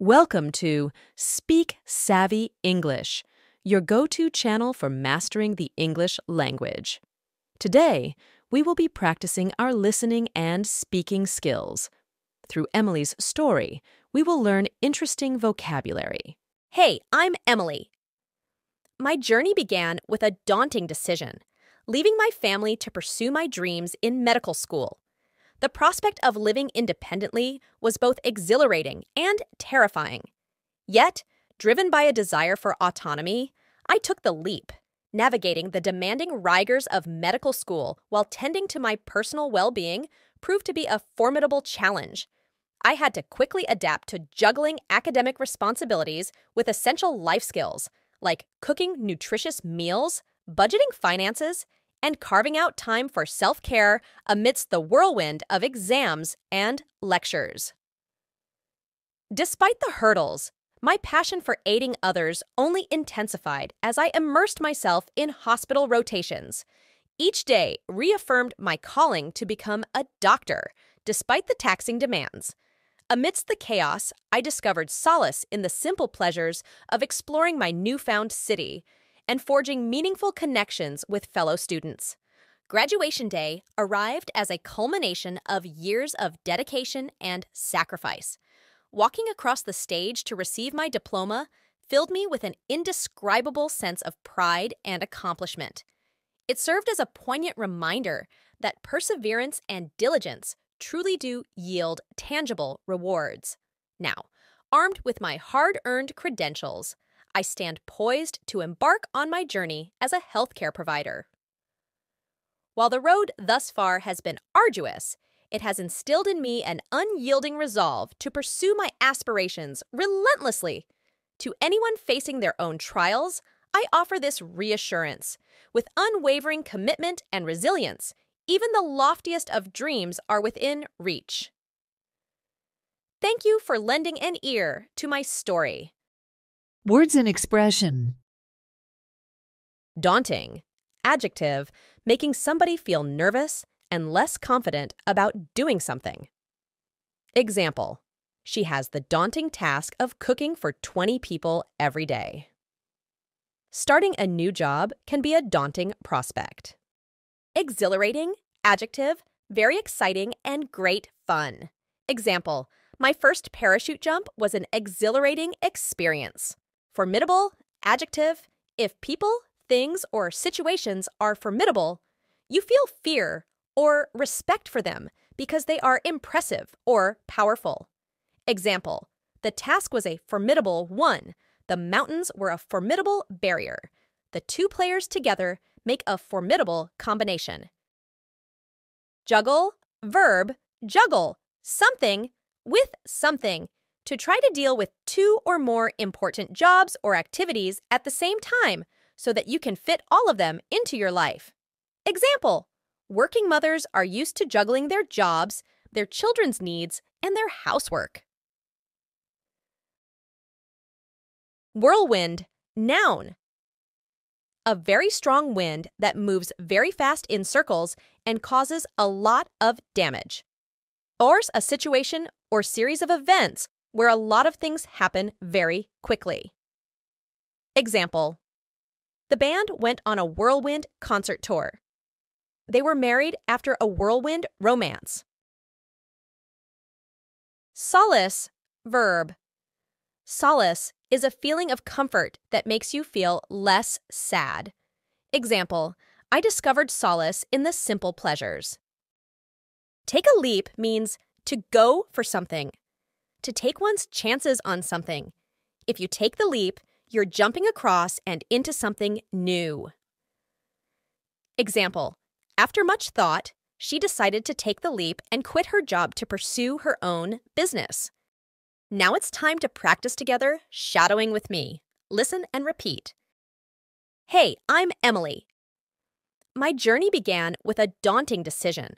Welcome to Speak Savvy English, your go to channel for mastering the English language. Today, we will be practicing our listening and speaking skills. Through Emily's story, we will learn interesting vocabulary. Hey, I'm Emily. My journey began with a daunting decision leaving my family to pursue my dreams in medical school. The prospect of living independently was both exhilarating and terrifying. Yet, driven by a desire for autonomy, I took the leap, navigating the demanding rigors of medical school while tending to my personal well being proved to be a formidable challenge. I had to quickly adapt to juggling academic responsibilities with essential life skills like cooking nutritious meals, budgeting finances, and carving out time for self care amidst the whirlwind of exams and lectures. Despite the hurdles, my passion for aiding others only intensified as I immersed myself in hospital rotations. Each day reaffirmed my calling to become a doctor, despite the taxing demands. Amidst the chaos, I discovered solace in the simple pleasures of exploring my newfound city and forging meaningful connections with fellow students. Graduation day arrived as a culmination of years of dedication and sacrifice. Walking across the stage to receive my diploma filled me with an indescribable sense of pride and accomplishment. It served as a poignant reminder that perseverance and diligence truly do yield tangible rewards. Now, armed with my hard earned credentials, I stand poised to embark on my journey as a healthcare provider. While the road thus far has been arduous, it has instilled in me an unyielding resolve to pursue my aspirations relentlessly. To anyone facing their own trials, I offer this reassurance. With unwavering commitment and resilience, even the loftiest of dreams are within reach. Thank you for lending an ear to my story. Words and expression. Daunting. Adjective, making somebody feel nervous and less confident about doing something. Example She has the daunting task of cooking for 20 people every day. Starting a new job can be a daunting prospect. Exhilarating, adjective, very exciting, and great fun. Example My first parachute jump was an exhilarating experience. Formidable, adjective, if people, things, or situations are formidable, you feel fear or respect for them because they are impressive or powerful. Example The task was a formidable one. The mountains were a formidable barrier. The two players together make a formidable combination. Juggle, verb, juggle, something with something to try to deal with two or more important jobs or activities at the same time so that you can fit all of them into your life. Example Working mothers are used to juggling their jobs, their children's needs, and their housework. Whirlwind, noun. A very strong wind that moves very fast in circles and causes a lot of damage. Or a situation or series of events where a lot of things happen very quickly. Example The band went on a whirlwind concert tour. They were married after a whirlwind romance. Solace, verb. Solace is a feeling of comfort that makes you feel less sad. Example I discovered solace in the simple pleasures. Take a leap means to go for something, to take one's chances on something. If you take the leap, you're jumping across and into something new. Example After much thought, she decided to take the leap and quit her job to pursue her own business. Now it's time to practice together, shadowing with me. Listen and repeat. Hey, I'm Emily. My journey began with a daunting decision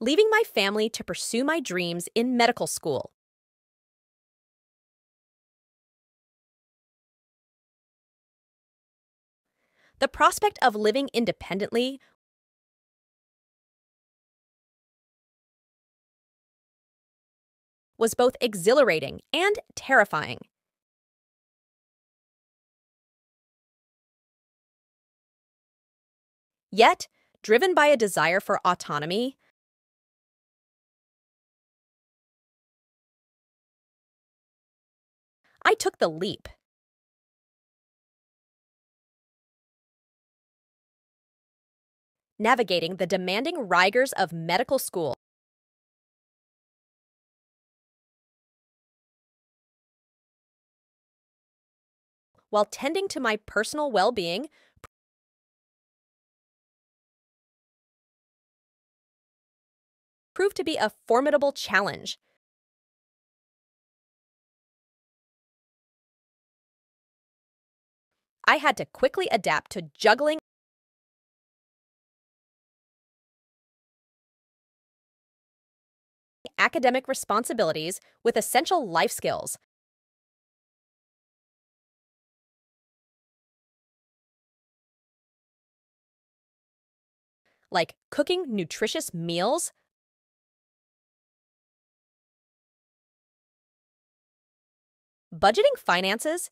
leaving my family to pursue my dreams in medical school. The prospect of living independently was both exhilarating and terrifying. Yet, driven by a desire for autonomy, I took the leap. Navigating the demanding rigors of medical school. While tending to my personal well being, proved to be a formidable challenge. I had to quickly adapt to juggling academic responsibilities with essential life skills. Like cooking nutritious meals, budgeting finances,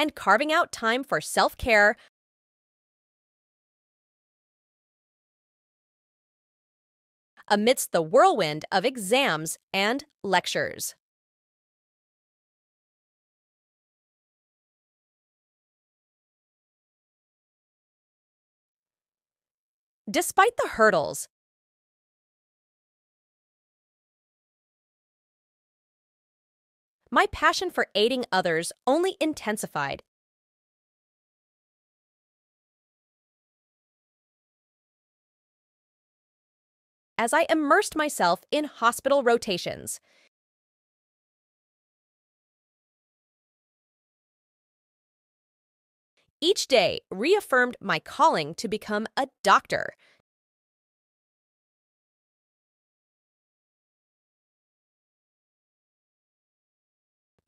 and carving out time for self care. Amidst the whirlwind of exams and lectures. Despite the hurdles, my passion for aiding others only intensified. As I immersed myself in hospital rotations. Each day reaffirmed my calling to become a doctor,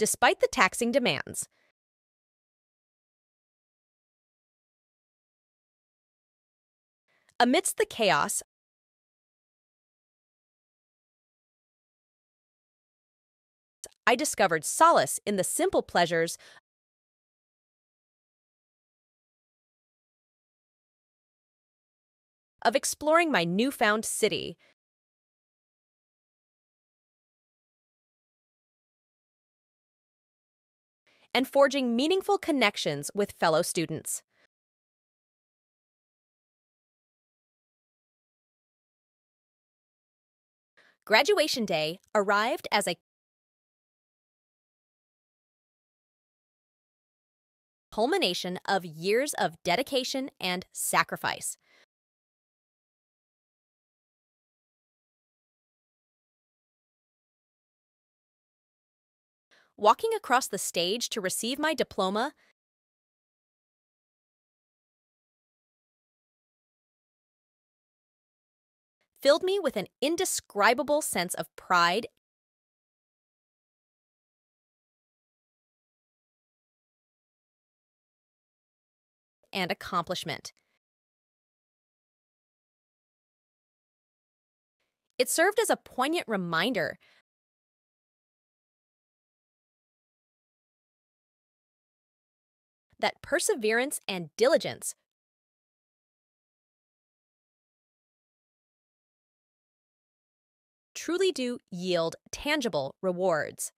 despite the taxing demands. Amidst the chaos, I discovered solace in the simple pleasures of exploring my newfound city. And forging meaningful connections with fellow students. Graduation day arrived as a culmination of years of dedication and sacrifice. Walking across the stage to receive my diploma filled me with an indescribable sense of pride and accomplishment. It served as a poignant reminder that perseverance and diligence truly do yield tangible rewards.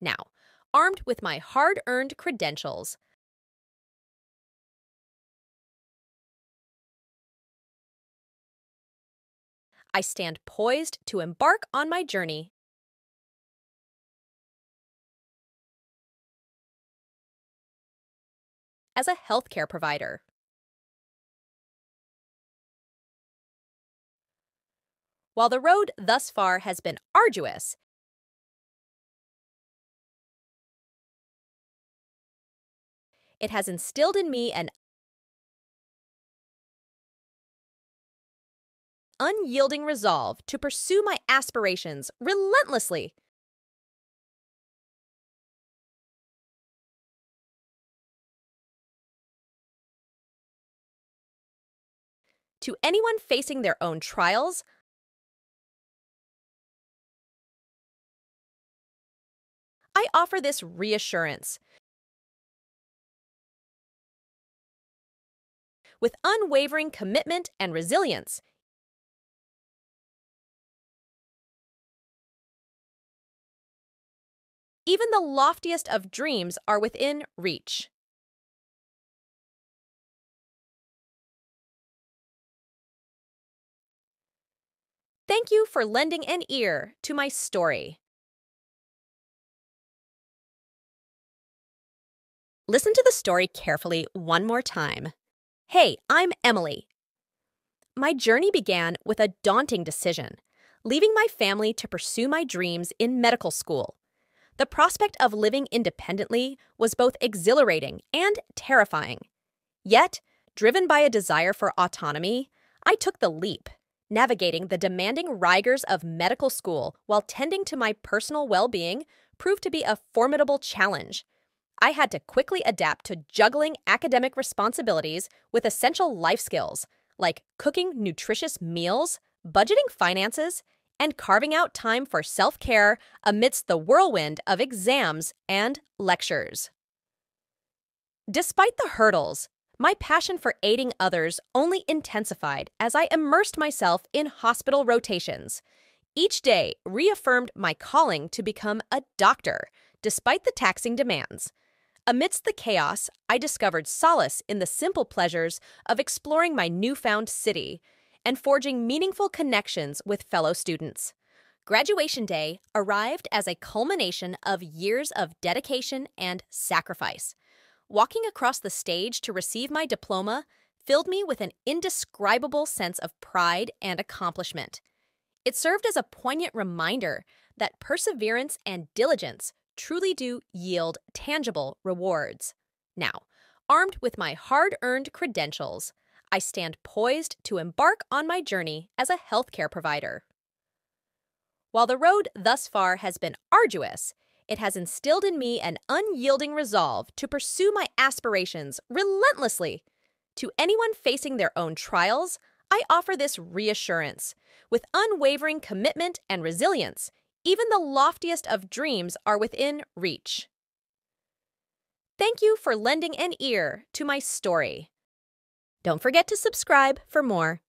Now, armed with my hard earned credentials, I stand poised to embark on my journey as a healthcare provider. While the road thus far has been arduous, it has instilled in me an unyielding resolve to pursue my aspirations relentlessly To anyone facing their own trials, I offer this reassurance. With unwavering commitment and resilience, even the loftiest of dreams are within reach. Thank you for lending an ear to my story. Listen to the story carefully one more time. Hey, I'm Emily. My journey began with a daunting decision leaving my family to pursue my dreams in medical school. The prospect of living independently was both exhilarating and terrifying. Yet, driven by a desire for autonomy, I took the leap Navigating the demanding rigors of medical school while tending to my personal well being proved to be a formidable challenge. I had to quickly adapt to juggling academic responsibilities with essential life skills like cooking nutritious meals, budgeting finances, and carving out time for self care amidst the whirlwind of exams and lectures. Despite the hurdles, my passion for aiding others only intensified as I immersed myself in hospital rotations. Each day reaffirmed my calling to become a doctor, despite the taxing demands. Amidst the chaos, I discovered solace in the simple pleasures of exploring my newfound city and forging meaningful connections with fellow students. Graduation day arrived as a culmination of years of dedication and sacrifice. Walking across the stage to receive my diploma filled me with an indescribable sense of pride and accomplishment. It served as a poignant reminder that perseverance and diligence truly do yield tangible rewards. Now, armed with my hard earned credentials, I stand poised to embark on my journey as a healthcare provider. While the road thus far has been arduous, it has instilled in me an unyielding resolve to pursue my aspirations relentlessly. To anyone facing their own trials, I offer this reassurance. With unwavering commitment and resilience, even the loftiest of dreams are within reach. Thank you for lending an ear to my story. Don't forget to subscribe for more.